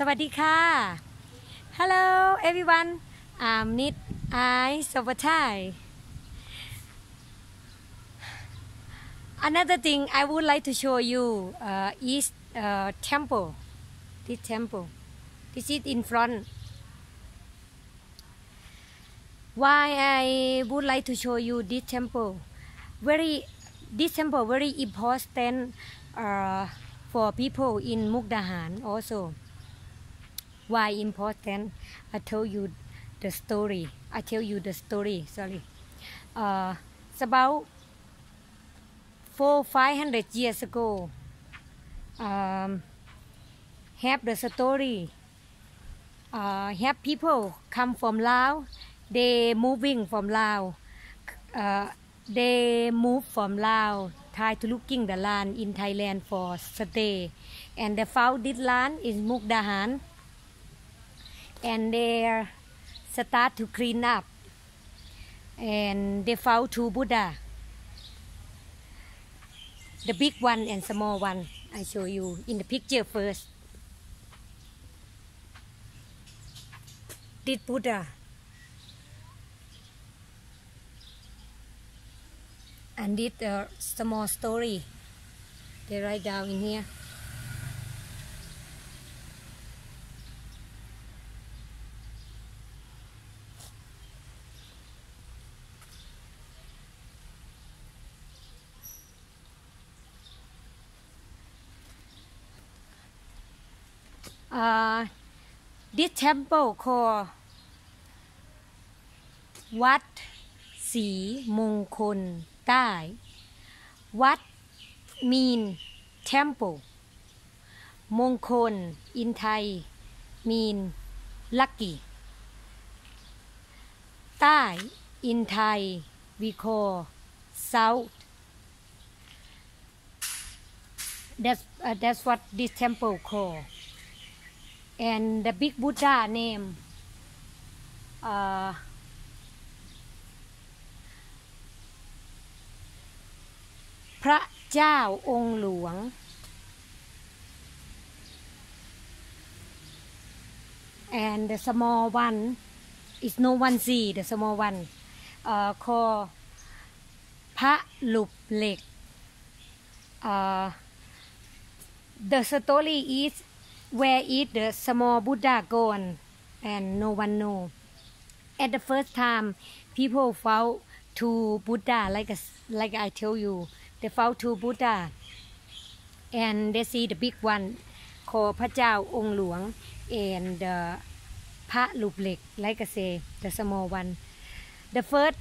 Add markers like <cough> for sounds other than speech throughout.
สวัสดีค่ะ Hello everyone. I'm Nid I Sobatai Another thing I would like to show you uh, is uh, temple. This temple. This is in front. Why I would like to show you this temple? Very This temple very important uh, for people in Mukdahan also why important I tell you the story. I tell you the story sorry. Uh, it's about four five hundred years ago um, have the story. Uh, have people come from Laos. They moving from Laos. Uh, they move from Laos try to looking the land in Thailand for stay and they found this land in Mukdahan and they start to clean up. And they found two Buddha. The big one and small one. I show you in the picture first. This Buddha. And this uh, small story. They write down in here this temple called วัดศรีมงคลใต้ วัด mean temple มงคล in Thai mean lucky ใต้ in Thai we call south that's uh, that's what this temple called and the big Buddha name uh, "พระเจ้าองค์หลวง and the small one is no one see the small one uh, called พระหลุบเหล็ก uh, the story is Where is the small Buddha gone? And no one know. At the first time, people found two Buddha, like like I tell you, they found two Buddha, and they see the big one called พระเจ้าองค์หลวง and uh, พระลูปเล็ก like I say the small one. The first,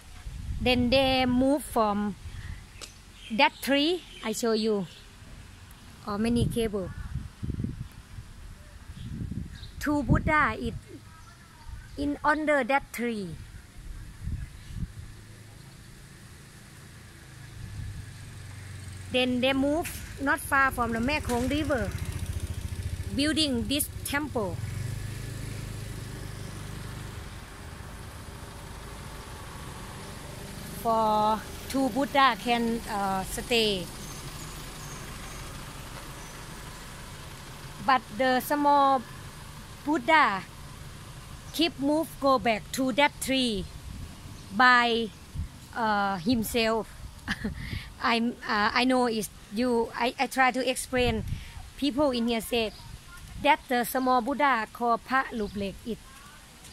then they move from that tree I show you, or many cable two Buddha is in under that tree. Then they move not far from the Mekong River building this temple. For two Buddha can uh, stay. But the small Buddha. Keep move go back to that tree. By uh, himself. <laughs> I'm uh, I know it's you I, I try to explain. People in here said that the small Buddha called Pa Luplek it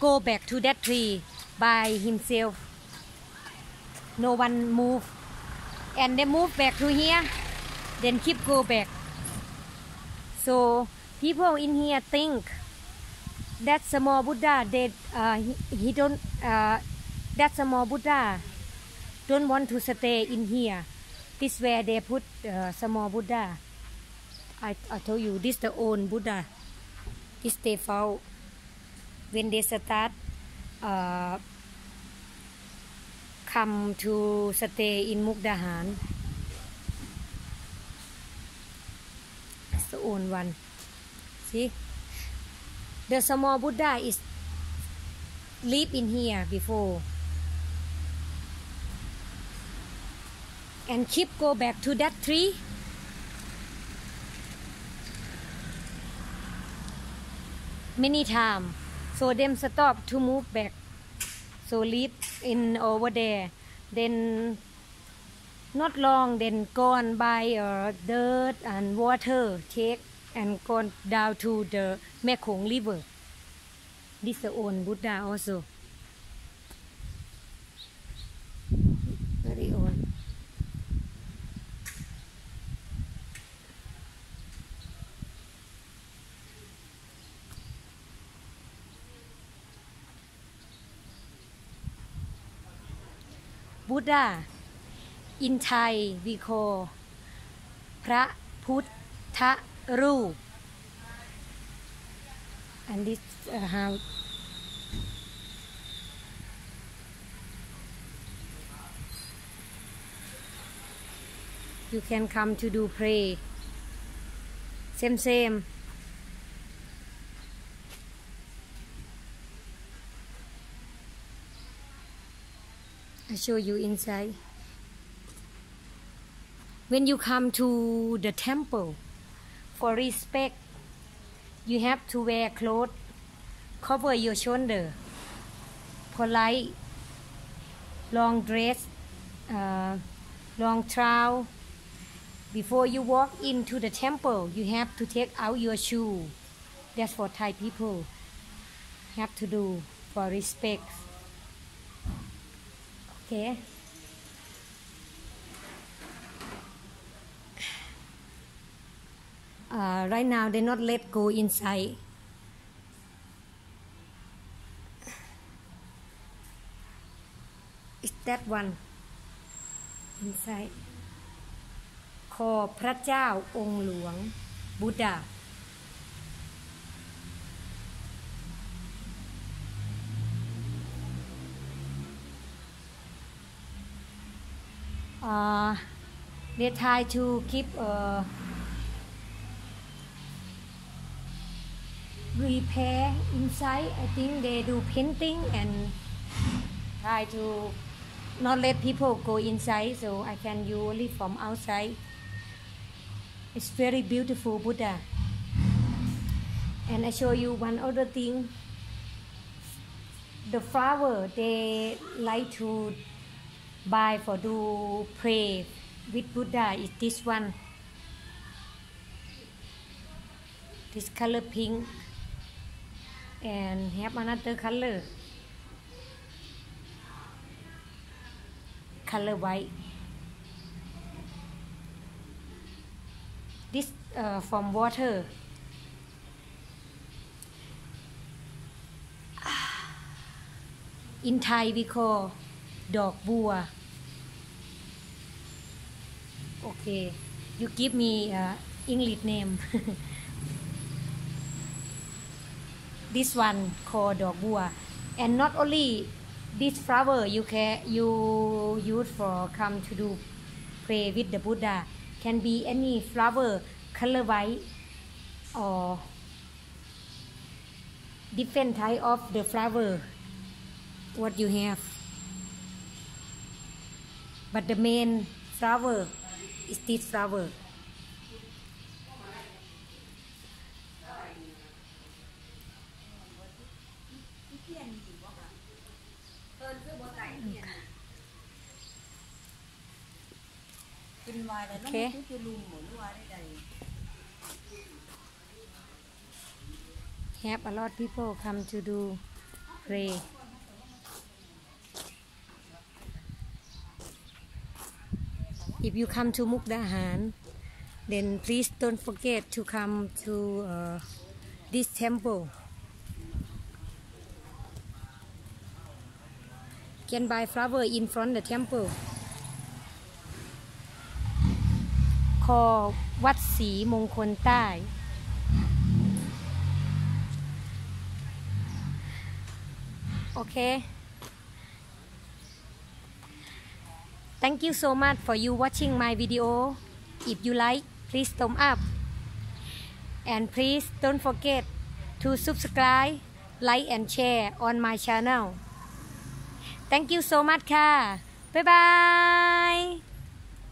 go back to that tree by himself. No one move. And they move back to here then keep go back. So people in here think that small Buddha they uh, he, he don't uh, that small Buddha don't want to stay in here. This where they put uh, small Buddha. I, I told you this the own Buddha. This they found when they start uh, come to stay in Mukdahan. It's the own one. See? The small Buddha is live in here before. And keep go back to that tree. Many time. So them stop to move back. So leave in over there. Then not long then gone by uh, dirt and water take and gone down to the แม่โขงริเวอร์ดิสโอนบุตด Buddha also นบุตดาอินไทยวิโค พระพุทธรูป and this uh, how you can come to do pray. Same same. I show you inside. When you come to the temple for respect you have to wear clothes cover your shoulder polite long dress uh, long trowel before you walk into the temple you have to take out your shoe. That's what thai people have to do for respect. Okay uh, right now they not let go inside is that one inside ขอพระเจ้าองค์หลวงบุดา uh, they try to keep uh, repair inside. I think they do painting and try to not let people go inside. So I can use only from outside. It's very beautiful Buddha. And I show you one other thing. The flower they like to buy for do pray with Buddha is this one. This color pink and have another color color white this uh, from water in Thai we call ดอกบัว okay you give me uh, English name this one called dogua and not only this flower you can you use for come to do pray with the buddha. Can be any flower color white or different type of the flower. What you have. But the main flower is this flower. Okay have a lot of people come to do pray. If you come to Mukdahan then please don't forget to come to uh, this temple. Can buy flower in front of the temple คอวัดศรีมงคลใต้ โอเค thank you so much for you watching my video if you like please thumb up and please don't forget to subscribe like and share on my channel thank you so much ค่ะ บ๊ายบาย